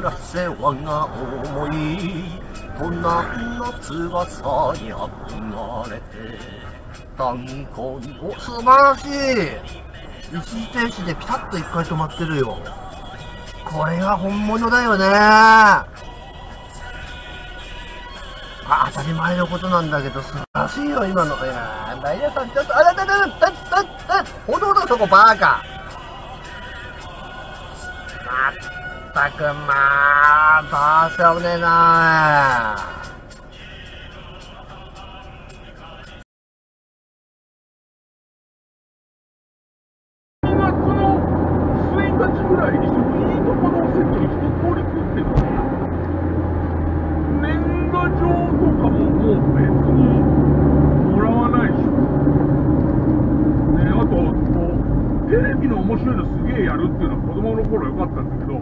らせ我が思い都南の翼に憧れて炭鉱にお素晴らしい。一時停止でピタッと一回止まってるよ。これが本物だよね。あ当たり前のことなんだけど素晴らしいよ今の。いやーダイヤさんちょっとあらららららららほどほどそこバーカまったくまあどうしようもねえなテレビの面白いのやるっていうのは子供の頃良かったんだけど、